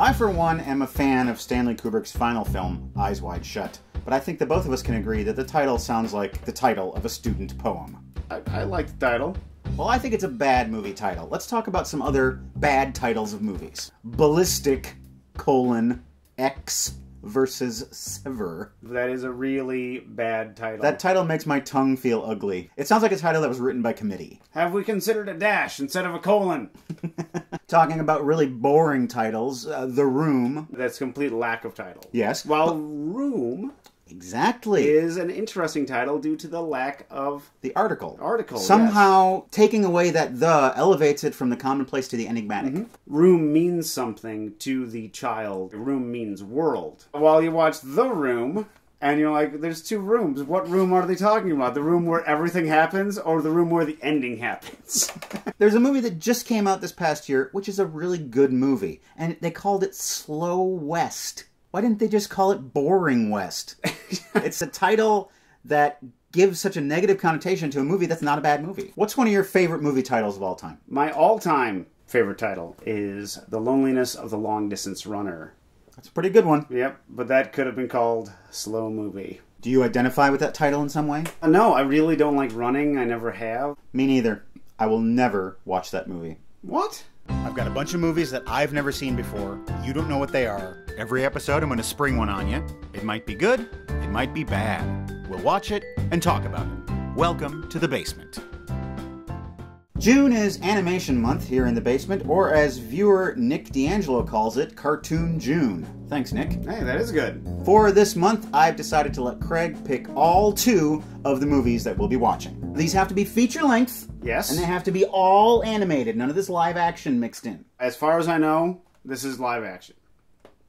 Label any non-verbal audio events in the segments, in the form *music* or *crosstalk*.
I, for one, am a fan of Stanley Kubrick's final film, Eyes Wide Shut, but I think that both of us can agree that the title sounds like the title of a student poem. I, I like the title. Well, I think it's a bad movie title. Let's talk about some other bad titles of movies. Ballistic, colon, Ecks versus Sever. That is a really bad title. That title makes my tongue feel ugly. It sounds like a title that was written by committee. Have we considered a dash instead of a colon? *laughs* Talking about really boring titles, uh, The Room. That's complete lack of title. Yes. While Room Exactly. is an interesting title due to the lack of the article. Article, Somehow taking away that the elevates it from the commonplace to the enigmatic. Mm-hmm. room means something to the child. Room means world. While you watch The Room, and you're like, there's two rooms. What room are they talking about? The room where everything happens, or the room where the ending happens? *laughs* There's a movie that just came out this past year, which is a really good movie, and they called it Slow West. Why didn't they just call it Boring West? *laughs* it's a title that gives such a negative connotation to a movie that's not a bad movie. What's one of your favorite movie titles of all time? My all time favorite title is The Loneliness of the Long Distance Runner. That's a pretty good one. Yep, but that could have been called Slow Movie. Do you identify with that title in some way? Uh, No, I really don't like running. I never have. Me neither. I will never watch that movie. What? I've got a bunch of movies that I've never seen before. You don't know what they are. Every episode, I'm going to spring one on you. It might be good, it might be bad. We'll watch it and talk about it. Welcome to the basement. June is Animation Month here in the basement, or as viewer Nick D'Angelo calls it, Cartoon June. Thanks, Nick. Hey, that is good. For this month, I've decided to let Craig pick all two of the movies that we'll be watching. These have to be feature length, Yes. and they have to be all animated, none of this live action mixed in. As far as I know, this is live action.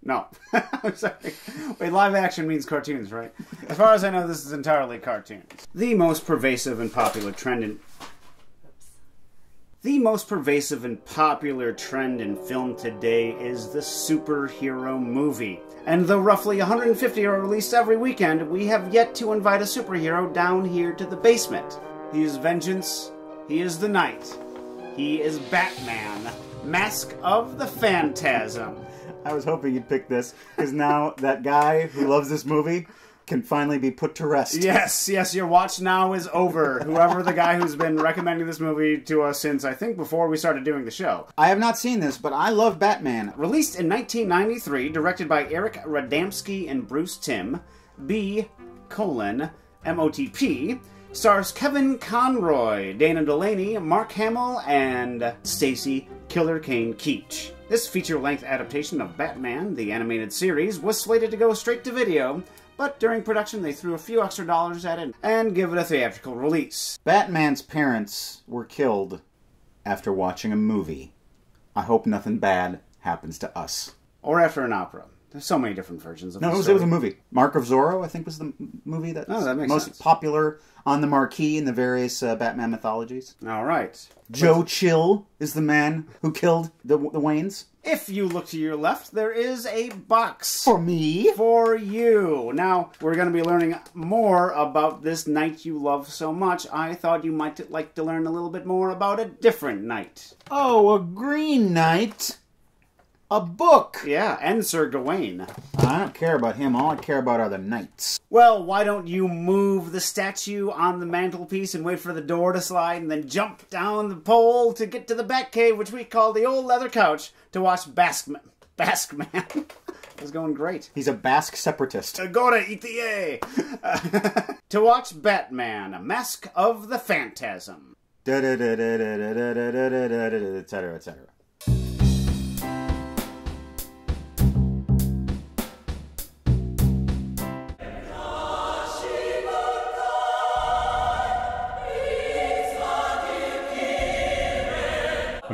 No. *laughs* I'm sorry. Wait, live action means cartoons, right? As far as I know, this is entirely cartoons. The most pervasive and popular trend in. The most pervasive and popular trend in film today is the superhero movie. And though roughly 150 are released every weekend, we have yet to invite a superhero down here to the basement. He is vengeance, he is the night, he is Batman, Mask of the Phantasm. I was hoping you'd pick this because now *laughs* that guy who loves this movie can finally be put to rest. Yes, yes, your watch now is over. Whoever the guy who's been recommending this movie to us since I think before we started doing the show. I have not seen this, but I love Batman. Released in 1993, directed by Eric Radomski and Bruce Timm, B colon MOTP, stars Kevin Conroy, Dana Delany, Mark Hamill, and Stacy Killer Kane Keach. This feature-length adaptation of Batman, the animated series, was slated to go straight to video, but during production they threw a few extra dollars at it and give it a theatrical release. Batman's parents were killed after watching a movie. I hope nothing bad happens to us. Or after an opera. There's so many different versions of No, it was, it was a movie. Mark of Zorro, I think, was the movie that Oh, that makes most sense. popular on the marquee in the various uh, Batman mythologies. All right. Joe Chill is the man who killed the, the Waynes. If you look to your left, there is a box For me. for you. Now, we're going to be learning more about this night you love so much. I thought you might like to learn a little bit more about a different night. Oh, a Green Knight. A book. Yeah, and Sir Gawain. I don't care about him. All I care about are the knights. Well, why don't you move the statue on the mantelpiece and wait for the door to slide and then jump down the pole to get to the Batcave, which we call the old leather couch, to watch Baskman. Baskman. *laughs* It's going great. He's a Basque separatist. Uh, Agora *laughs* ETA! to watch Batman, a Mask of the Phantasm. Etc. Etc.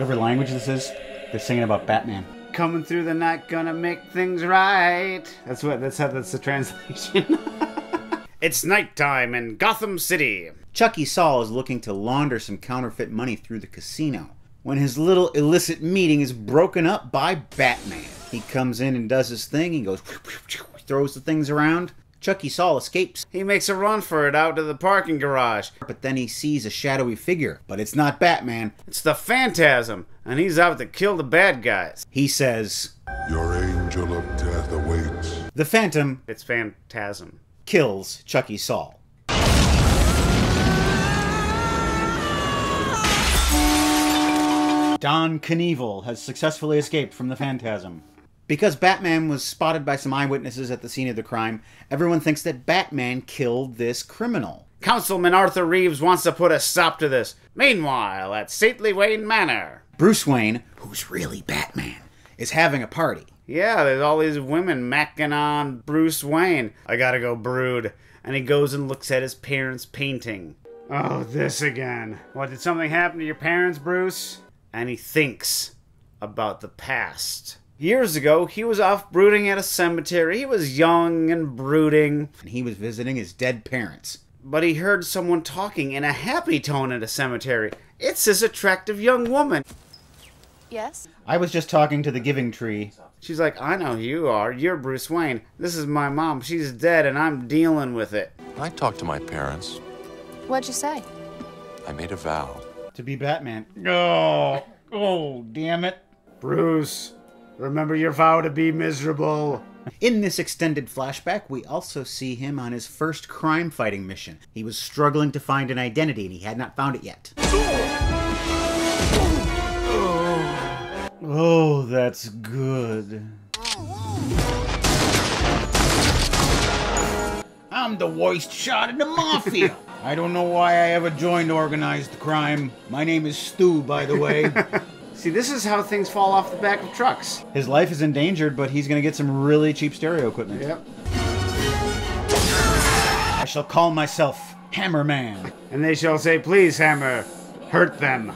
Whatever language this is, they're singing about Batman. Coming through the night, gonna make things right. That's what. That's how. That's the *laughs* translation. it's nighttime in Gotham City. Chuckie Sol is looking to launder some counterfeit money through the casino when his little illicit meeting is broken up by Batman. He comes in and does his thing. He goes, *laughs* throws the things around. Chuckie Sol escapes, He makes a run for it out to the parking garage. but then he sees a shadowy figure. But it's not Batman. It's the Phantasm, and he's out to kill the bad guys. He says, Your angel of death awaits. The Phantom It's Phantasm. kills Chuckie Sol. Don Knievel has successfully escaped from the Phantasm. Because Batman was spotted by some eyewitnesses at the scene of the crime, everyone thinks that Batman killed this criminal. Councilman Arthur Reeves wants to put a stop to this. Meanwhile, at Stately Wayne Manor. Bruce Wayne, who's really Batman, is having a party. Yeah, there's all these women macking on Bruce Wayne. I gotta go brood. And he goes and looks at his parents' painting. Oh, this again. What, did something happen to your parents, Bruce? And he thinks about the past. Years ago, he was off brooding at a cemetery. He was young and brooding, And he was visiting his dead parents. but he heard someone talking in a happy tone at a cemetery. It's this attractive young woman. Yes? I was just talking to the Giving Tree. She's like, I know who you are. You're Bruce Wayne. This is my mom. She's dead, and I'm dealing with it. I talked to my parents. What'd you say? I made a vow. to be Batman. Oh, oh, damn it. Bruce, remember your vow to be miserable. In this extended flashback, we also see him on his first crime fighting mission. He was struggling to find an identity and he had not found it yet. Oh, that's good. I'm the worst shot in the mafia. *laughs* I don't know why I ever joined organized crime. My name is Stu, by the way. *laughs* See, this is how things fall off the back of trucks. His life is endangered, but he's gonna get some really cheap stereo equipment. Yep. I shall call myself Hammerman. And they shall say, Please, Hammer, hurt them.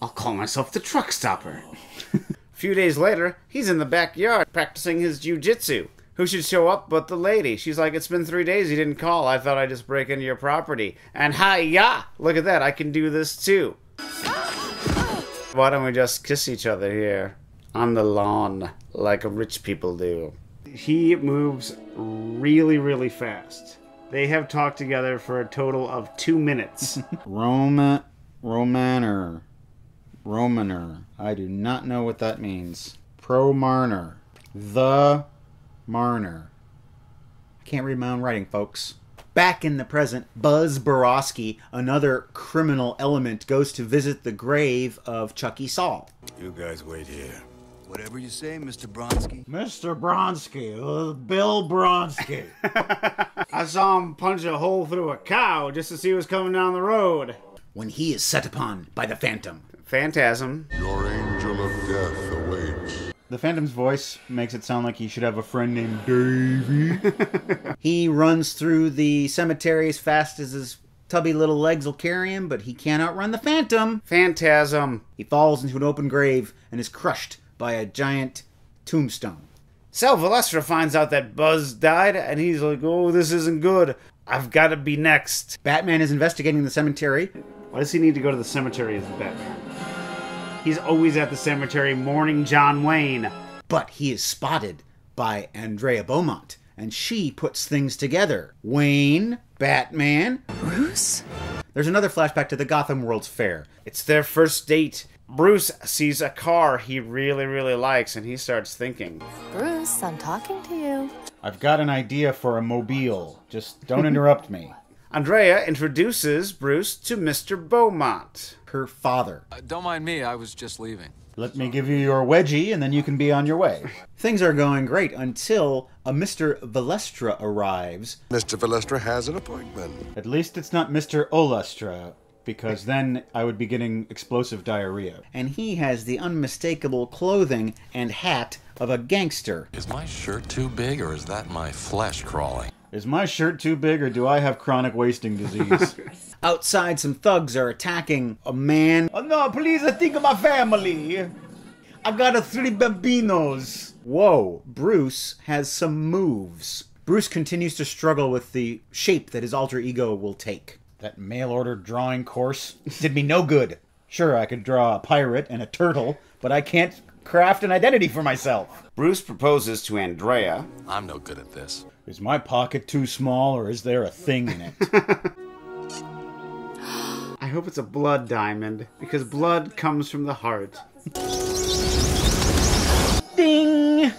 I'll call myself the truck stopper. A *laughs* few days later, he's in the backyard practicing his jujitsu. Who should show up but the lady? She's like, It's been three days, you didn't call. I thought I'd just break into your property. And hi ya! Look at that, I can do this too. Why don't we just kiss each other here on the lawn like rich people do? He moves really, really fast. They have talked together for a total of two minutes. *laughs* Roma, Romaner, Romaner. I do not know what that means. Pro Marner, the Marner. I can't read my own writing, folks. Back in the present, Buzz Borowski, another criminal element, goes to visit the grave of Chuckie Sol. You guys wait here. Whatever you say, Mr. Bronski. Mr. Bronski, uh, Bill Brasky. *laughs* I saw him punch a hole through a cow just to see who was coming down the road. when he is set upon by the Phantom. Phantasm. Your angel of death awaits. The Phantom's voice makes it sound like he should have a friend named Davy. *laughs* he runs through the cemetery as fast as his tubby little legs will carry him, but he can't outrun the Phantom. Phantasm. He falls into an open grave and is crushed by a giant tombstone. Sal Valestra finds out that Buzz died, and he's like, oh, this isn't good. I've got to be next. Batman is investigating the cemetery. Why does he need to go to the cemetery as Batman? He's always at the cemetery mourning John Wayne. But he is spotted by Andrea Beaumont, and she puts things together. Wayne, Batman. Bruce? There's another flashback to the Gotham World's Fair. It's their first date. Bruce sees a car he really, really likes, and he starts thinking. Bruce, I'm talking to you. I've got an idea for a mobile. Just don't interrupt me. Andrea introduces Bruce to Mr. Beaumont. Her father. Uh, don't mind me, I was just leaving. Let me give you your wedgie and then you can be on your way. *laughs* Things are going great until a Mr. Valestra arrives. Mr. Valestra has an appointment. At least it's not Mr. Olestra, because then I would be getting explosive diarrhea. And he has the unmistakable clothing and hat of a gangster. Is my shirt too big or is that my flesh crawling? Is my shirt too big or do I have chronic wasting disease? *laughs* Outside, some thugs are attacking a man. Oh no, please, I think of my family. I got a three bambinos. Whoa, Bruce has some moves. Bruce continues to struggle with the shape that his alter ego will take. That mail order drawing course did me no good. Sure, I could draw a pirate and a turtle, but I can't craft an identity for myself. Bruce proposes to Andrea. I'm no good at this. Is my pocket too small or is there a thing in it? *laughs* I hope it's a blood diamond, because blood comes from the heart. Ding!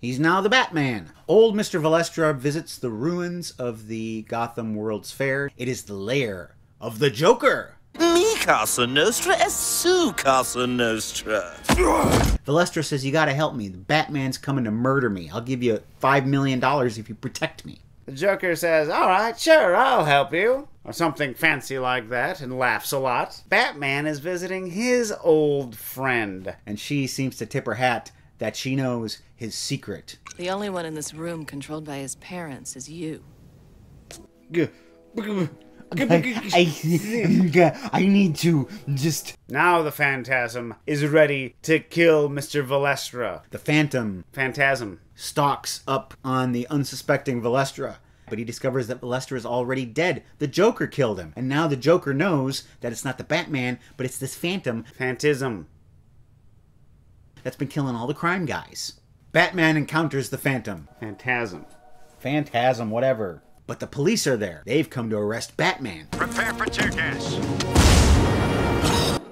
He's now the Batman. Old Mr. Valestra visits the ruins of the Gotham World's Fair. It is the lair of the Joker. Me Casa Nostra as Su Casa Nostra. Valestra says, You gotta help me. The Batman's coming to murder me. I'll give you $5 million if you protect me. The Joker says, Alright, sure, I'll help you. Or something fancy like that, and laughs a lot. Batman is visiting his old friend. And she seems to tip her hat that she knows his secret. The only one in this room controlled by his parents is you. *laughs* I, I, *laughs* I need to just. Now the Phantasm is ready to kill Mr. Valestra. The Phantom, Phantasm, stalks up on the unsuspecting Valestra. But he discovers that Valestra is already dead. The Joker killed him. And now the Joker knows that it's not the Batman, but it's this Phantom. Phantasm. That's been killing all the crime guys. Batman encounters the Phantom. Phantasm. Phantasm, whatever. But the police are there. They've come to arrest Batman. Prepare for tear gas.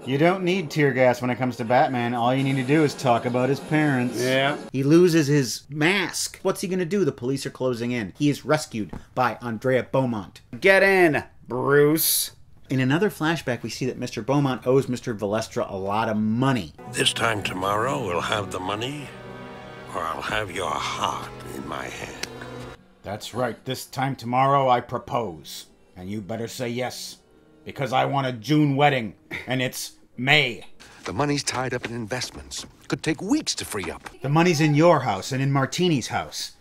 You don't need tear gas when it comes to Batman. All you need to do is talk about his parents. Yeah. He loses his mask. What's he gonna do? The police are closing in. He is rescued by Andrea Beaumont. Get in, Bruce. In another flashback, we see that Mr. Beaumont owes Mr. Valestra a lot of money. This time tomorrow, we'll have the money, or I'll have your heart in my hand. That's right. This time tomorrow, I propose. And you better say yes. Because I want a June wedding, and it's May. The money's tied up in investments. Could take weeks to free up. The money's in your house and in Martini's house.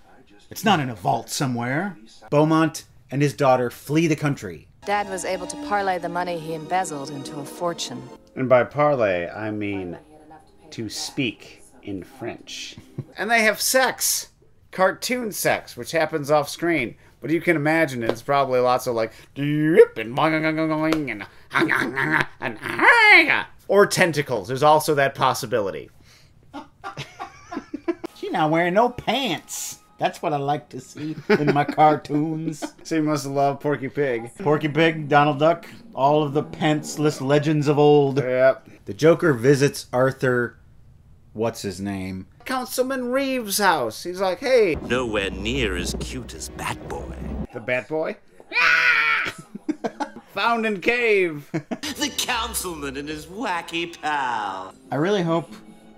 It's not in a vault somewhere. Beaumont and his daughter flee the country. Dad was able to parlay the money he embezzled into a fortune. And by parlay, I mean to speak in French. and they have sex. Cartoon sex, which happens off screen. But you can imagine it's probably lots of like "Drip" and and and or tentacles. There's also that possibility. *laughs* She's not wearing no pants. That's what I like to see in my cartoons. *laughs* So you must love Porky Pig. Porky Pig, Donald Duck, all of the pantsless legends of old. Yep. The Joker visits Arthur. What's his name? Councilman Reeves' house. He's like, hey. Nowhere near as cute as Batboy. The Bat Boy? *laughs* Found in cave. *laughs* the councilman and his wacky pal. I really hope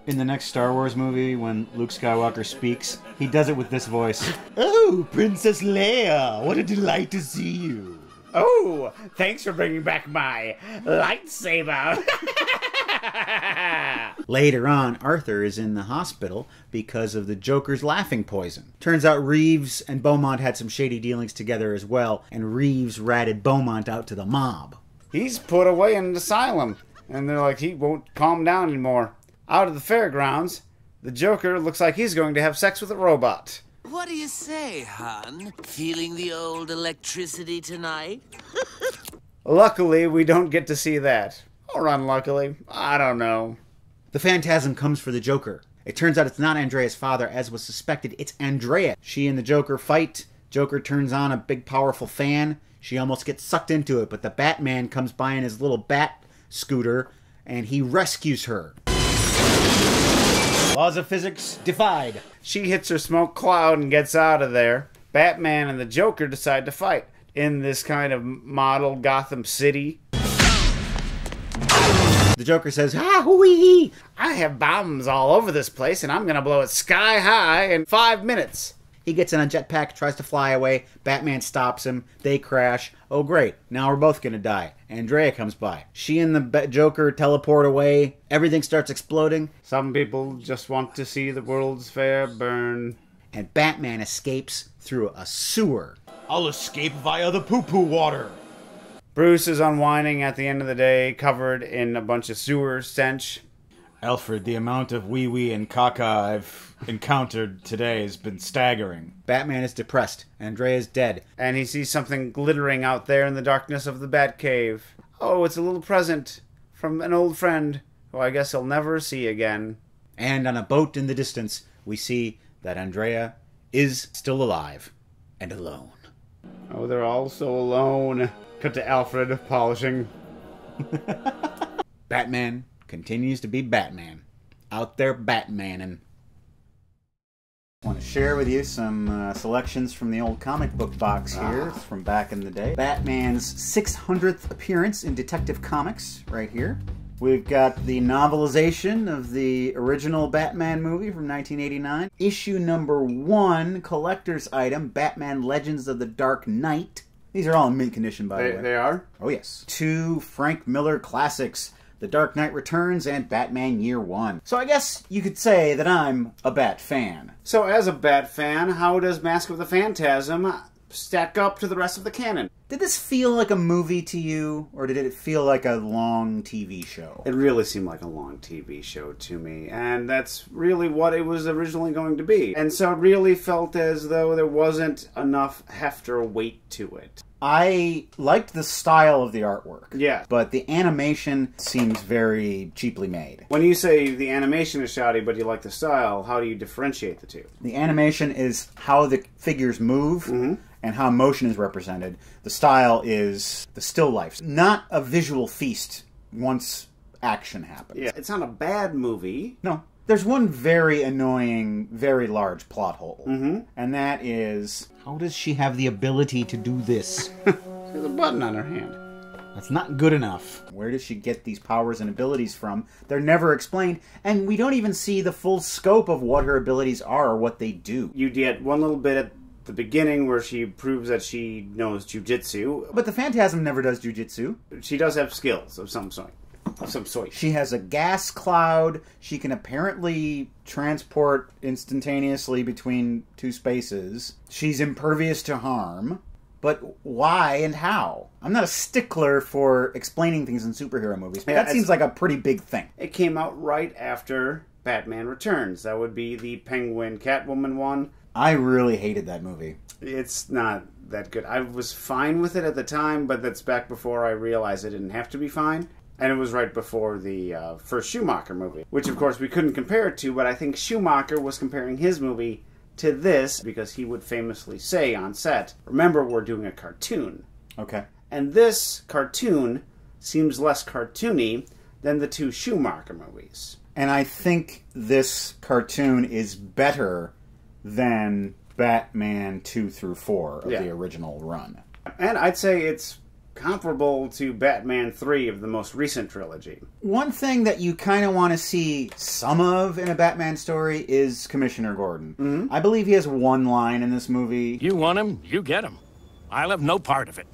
in the next Star Wars movie when Luke Skywalker speaks, he does it with this voice. *laughs* Oh, Princess Leia, what a delight to see you. Oh, thanks for bringing back my lightsaber. Later on, Arthur is in the hospital because of the Joker's laughing poison. Turns out Reeves and Beaumont had some shady dealings together as well, and Reeves ratted Beaumont out to the mob. He's put away in an asylum, and they're like, he won't calm down anymore. Out of the fairgrounds, the Joker looks like he's going to have sex with a robot. What do you say, hon? Feeling the old electricity tonight? *laughs* Luckily, we don't get to see that. Or unluckily, I don't know. The Phantasm comes for the Joker. It turns out it's not Andrea's father, as was suspected. It's Andrea. She and the Joker fight. Joker turns on a big, powerful fan. She almost gets sucked into it, but the Batman comes by in his little bat scooter and he rescues her. Laws of physics defied. She hits her smoke cloud and gets out of there. Batman and the Joker decide to fight in this kind of model Gotham City. The Joker says, Ah, wee I have bombs all over this place and I'm gonna blow it sky high in five minutes. He gets in a jetpack, tries to fly away. Batman stops him. They crash. Oh, great. Now we're both gonna die. Andrea comes by. She and the Joker teleport away. Everything starts exploding. Some people just want to see the World's Fair burn. And Batman escapes through a sewer. I'll escape via the poo poo water. Bruce is unwinding at the end of the day, covered in a bunch of sewer stench. Alfred, the amount of wee wee and caca I've encountered today has been staggering. Batman is depressed. Andrea is dead. And he sees something glittering out there in the darkness of the Batcave. Oh, it's a little present from an old friend who I guess he'll never see again. And on a boat in the distance, we see that Andrea is still alive and alone. Oh, they're all so alone. Cut to Alfred polishing *laughs* Batman continues to be Batman. Out there Batmaning. I want to share with you some uh, selections from the old comic book box here It's from back in the day. Batman's 600th appearance in Detective Comics, right here. We've got the novelization of the original Batman movie from 1989. Issue number one, collector's item, Batman Legends of the Dark Knight. These are all in mint condition, by They, the way. they are? Oh, yes. Two Frank Miller classics The Dark Knight Returns and Batman Year One. So I guess you could say that I'm a Bat fan. So, as a Bat fan, how does Mask of the Phantasm stack up to the rest of the canon? Did this feel like a movie to you, or did it feel like a long TV show? It really seemed like a long TV show to me, and that's really what it was originally going to be. And so it really felt as though there wasn't enough heft or weight to it. I liked the style of the artwork. Yeah. But the animation seems very cheaply made. When you say the animation is shoddy, but you like the style, how do you differentiate the two? The animation is how the figures move mm-hmm. And how motion is represented. The style is the still life, not a visual feast once action happens. Yeah, it's not a bad movie. No. There's one very annoying, very large plot hole, mm-hmm. and that is how does she have the ability to do this? *laughs* There's a button on her hand. That's not good enough. Where does she get these powers and abilities from? They're never explained, and we don't even see the full scope of what her abilities are or what they do. You get one little bit at the beginning where she proves that she knows jujitsu. But the Phantasm never does jujitsu. She does have skills of some sort. Of some sort. She has a gas cloud. She can apparently transport instantaneously between two spaces. She's impervious to harm. But why and how? I'm not a stickler for explaining things in superhero movies, but Yeah, that seems like a pretty big thing. It came out right after Batman Returns. That would be the Penguin Catwoman one. I really hated that movie. It's not that good. I was fine with it at the time, but that's back before I realized it didn't have to be fine. And it was right before the uh, first Schumacher movie, which of course we couldn't compare it to, but I think Schumacher was comparing his movie to this because he would famously say on set, Remember, we're doing a cartoon. Okay. And this cartoon seems less cartoony than the two Schumacher movies. And I think this cartoon is better than Batman 2 through 4 of Yeah. the original run. And I'd say it's comparable to Batman 3 of the most recent trilogy. One thing that you kind of want to see some of in a Batman story is Commissioner Gordon. Mm-hmm. I believe he has one line in this movie. You want him, you get him. I'll have no part of it.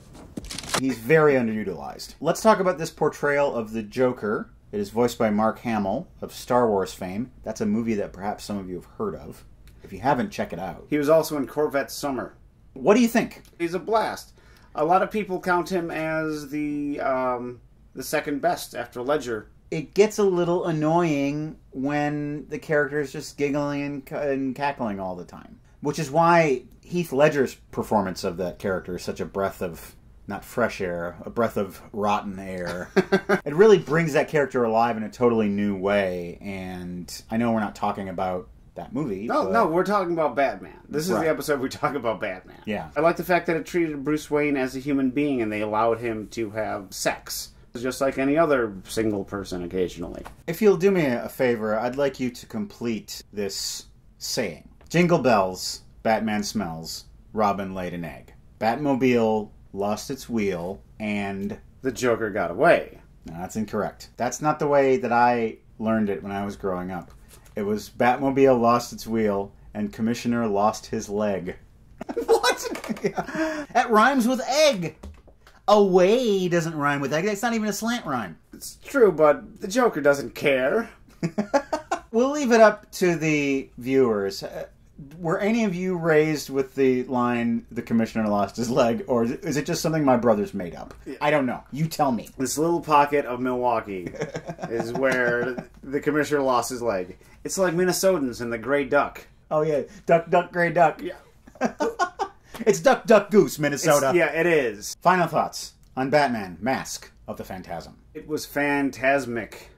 He's very underutilized. Let's talk about this portrayal of the Joker. It is voiced by Mark Hamill of Star Wars fame. That's a movie that perhaps some of you have heard of. If you haven't, check it out. He was also in Corvette Summer. What do you think? He's a blast. A lot of people count him as the um, the second best after Ledger. It gets a little annoying when the character is just giggling and, and cackling all the time, which is why Heath Ledger's performance of that character is such a breath of not fresh air, a breath of rotten air. *laughs* it really brings that character alive in a totally new way. And I know we're not talking about that movie. No, but- no, we're talking about Batman. This is Right. the episode we talk about Batman. Yeah. I like the fact that it treated Bruce Wayne as a human being and they allowed him to have sex. Just like any other single person occasionally. If you'll do me a favor, I'd like you to complete this saying Jingle bells, Batman smells, Robin laid an egg. Batmobile lost its wheel, and. The Joker got away. No, that's incorrect. That's not the way that I learned it when I was growing up. It was Batmobile lost its wheel, and Commissioner lost his leg. *laughs* what? that rhymes with egg! Away doesn't rhyme with egg. That's not even a slant rhyme. It's true, but the Joker doesn't care. *laughs* We'll leave it up to the viewers. Uh, Were any of you raised with the line "the commissioner lost his leg," or is it just something my brothers made up? I don't know. You tell me. This little pocket of Milwaukee is *laughs* where the commissioner lost his leg. It's like Minnesotans and the Gray Duck. Oh yeah, duck, duck, gray duck. Yeah. *laughs* It's duck, duck, goose, It's- Minnesota. yeah, it is. Final thoughts on Batman: Mask of the Phantasm. It was phantasmic.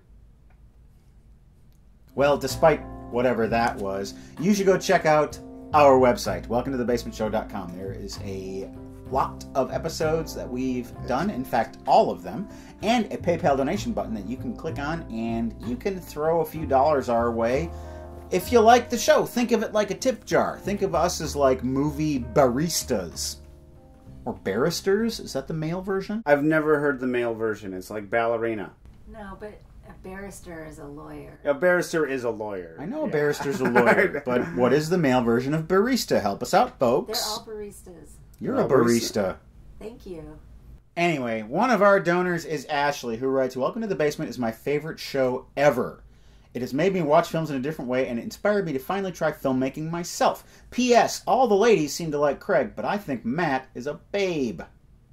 Well, despite whatever that was, you should go check out our website, welcome to the thebasementshow.com. There is a lot of episodes that we've done, in fact, all of them, and a PayPal donation button that you can click on and you can throw a few dollars our way. If you like the show, think of it like a tip jar. Think of us as like movie baristas. Or barristers? Is that the male version? I've never heard the male version. It's like ballerina. No, but a barrister is a lawyer. A barrister is a lawyer. I know a Yeah. barrister's a lawyer, *laughs* but what is the male version of barista? Help us out, folks. They're all baristas. You're a barista. barista. Thank you. Anyway, one of our donors is Ashley, who writes Welcome to the Basement is my favorite show ever. It has made me watch films in a different way and it inspired me to finally try filmmaking myself. P.S. All the ladies seem to like Craig, but I think Matt is a babe.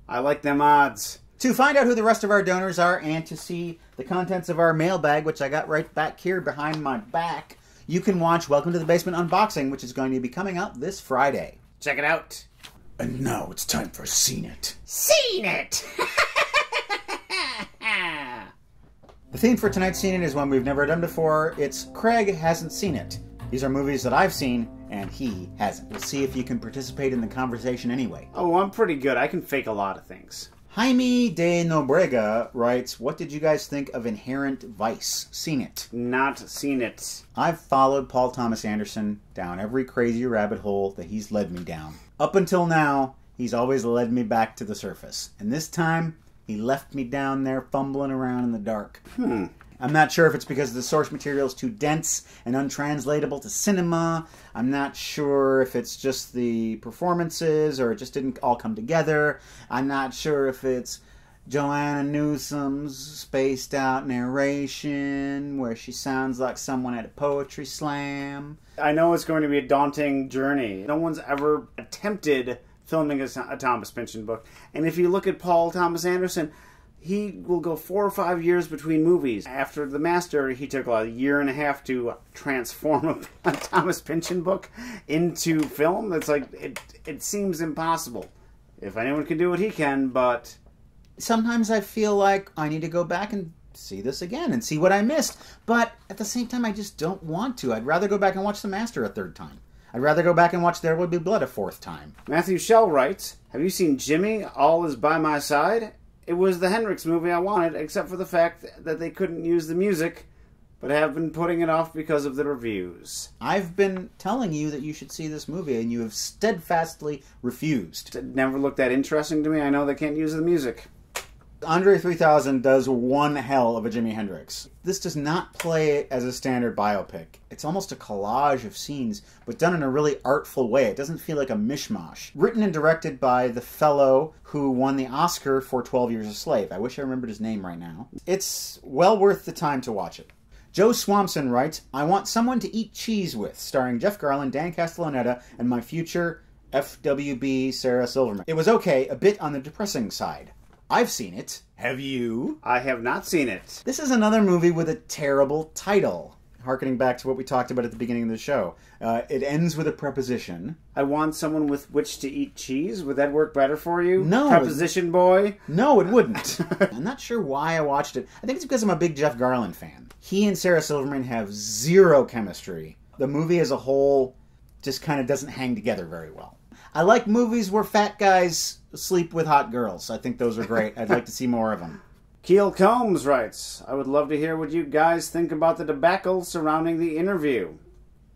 I like them odds. To find out who the rest of our donors are and to see the contents of our mailbag, which I got right back here behind my back, you can watch Welcome to the Basement Unboxing, which is going to be coming out this Friday. Check it out. And now it's time for Seen It. Seen it. *laughs* The theme for tonight's Seen It is one we've never done before. It's Craig hasn't seen it. These are movies that I've seen, and he hasn't. We'll see if you can participate in the conversation anyway. oh, I'm pretty good. I can fake a lot of things. Jaime de Nobrega writes, What did you guys think of Inherent Vice? Seen it. Not seen it. I've followed Paul Thomas Anderson down every crazy rabbit hole that he's led me down. Up until now, he's always led me back to the surface. And this time, he left me down there fumbling around in the dark. Hmm. I'm not sure if it's because the source material is too dense and untranslatable to cinema. I'm not sure if it's just the performances or it just didn't all come together. I'm not sure if it's Joanna Newsom's spaced out narration where she sounds like someone at a poetry slam. I know it's going to be a daunting journey. No one's ever attempted filming a, Thomas Pynchon book. And if you look at Paul Thomas Anderson, he will go four or five years between movies. After The Master, he took a year and a half to transform a, *laughs* Thomas Pynchon book into film. It's like, it, it seems impossible. If anyone can do it, he can, but Sometimes I feel like I need to go back and see this again and see what I missed. But at the same time, I just don't want to. I'd rather go back and watch The Master a third time. I'd rather go back and watch There Will Be Blood a fourth time. Matthew Shell writes, Have you seen Jimi? All is by my side? It was the Hendrix movie I wanted, except for the fact that they couldn't use the music, but have been putting it off because of the reviews. I've been telling you that you should see this movie, and you have steadfastly refused. It never looked that interesting to me. I know they can't use the music. Andre 3000 does one hell of a Jimi Hendrix. This does not play as a standard biopic. It's almost a collage of scenes, but done in a really artful way. It doesn't feel like a mishmash. Written and directed by the fellow who won the Oscar for 12 Years a Slave. I wish I remembered his name right now. It's well worth the time to watch it. Joe Swampson writes, I want someone to eat cheese with, starring Jeff Garlin, Dan Castellaneta, and my future FWB Sarah Silverman. It was okay, a bit on the depressing side. I've seen it. Have you? I have not seen it. This is another movie with a terrible title. Harkening back to what we talked about at the beginning of the show. Uh, it ends with a preposition. I want someone with which to eat cheese. Would that work better for you? No. Preposition boy? No, it wouldn't. *laughs* I'm not sure why I watched it. I think it's because I'm a big Jeff Garlin fan. He and Sarah Silverman have zero chemistry. The movie as a whole just kind of doesn't hang together very well. I like movies where fat guys sleep with hot girls. I think those are great. I'd like to see more of them. *laughs* Keel Combs writes, I would love to hear what you guys think about the debacle surrounding the interview.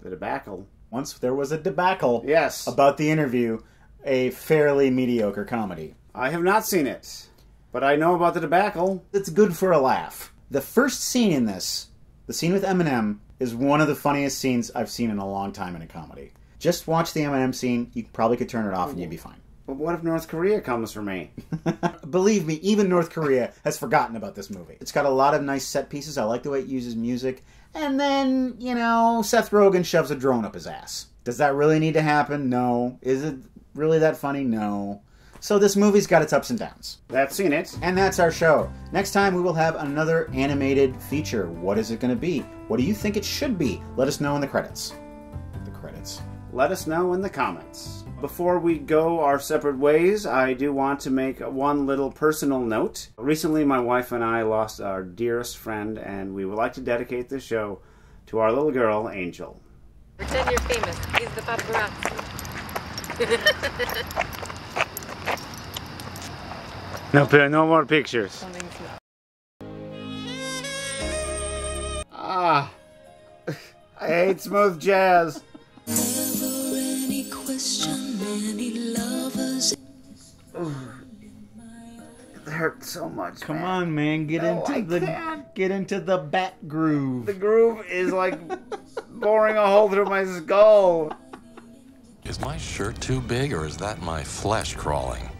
The debacle? Once there was a debacle Yes. about the interview, a fairly mediocre comedy. I have not seen it, but I know about the debacle. It's good for a laugh. The first scene in this, the scene with Eminem, is one of the funniest scenes I've seen in a long time in a comedy. Just watch the Eminem scene. You probably could turn it off and you'd be fine. But what if North Korea comes for me? *laughs* Believe me, even North Korea has forgotten about this movie. It's got a lot of nice set pieces. I like the way it uses music. And then, you know, Seth Rogen shoves a drone up his ass. Does that really need to happen? No. Is it really that funny? No. So this movie's got its ups and downs. That's seen it. And that's our show. Next time we will have another animated feature. What is it going to be? What do you think it should be? Let us know in the credits. The credits. Let us know in the comments. Before we go our separate ways, I do want to make one little personal note. Recently, my wife and I lost our dearest friend, and we would like to dedicate this show to our little girl, Angel. Pretend you're famous. He's the paparazzi. No, no more pictures. Ah, *laughs* I hate smooth jazz. It hurts so much. Come man. on, man, get No, into I the can't. get into the bat groove. The groove is like boring a hole through my skull. Is my shirt too big or is that my flesh crawling?